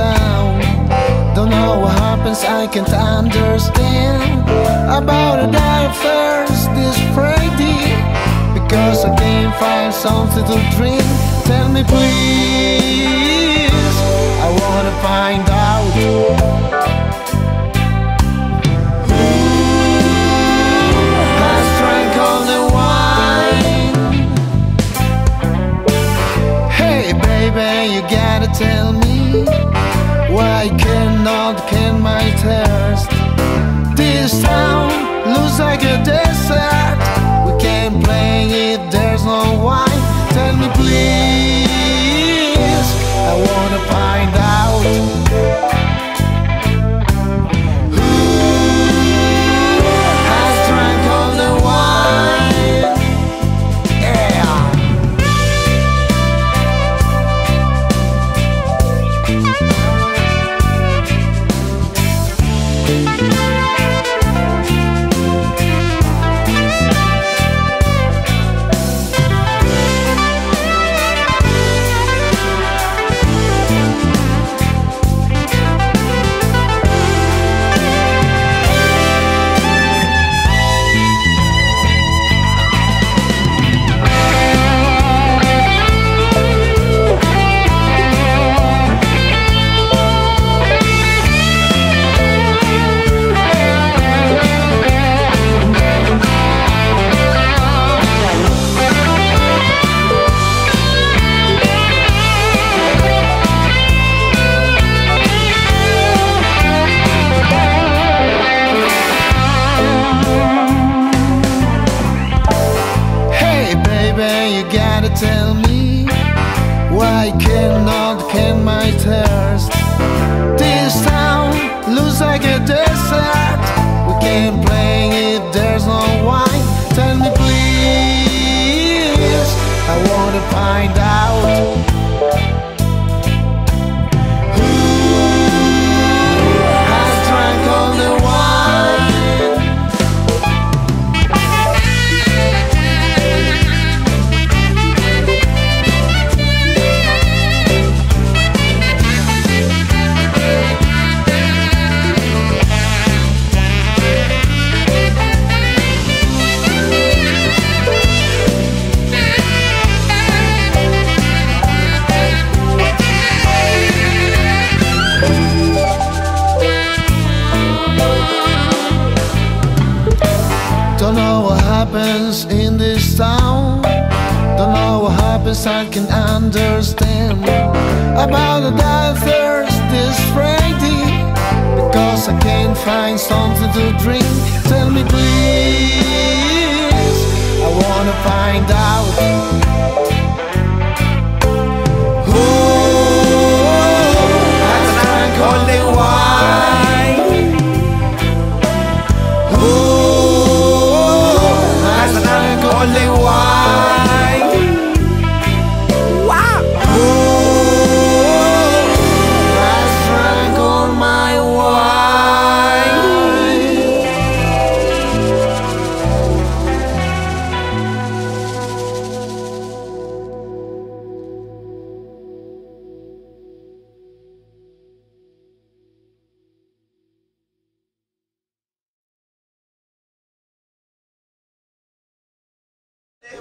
town. Don't know what happens, I can't understand. About a die first this Friday. Because I can't find something to drink. Tell me please, I wanna find out. You gotta tell me why cannot can my thirst? This town looks like a tell me why cannot can my thirst? This happens in this town. Don't know what happens, I can understand. About the thirst this Friday. Because I can't find something to drink. Sì,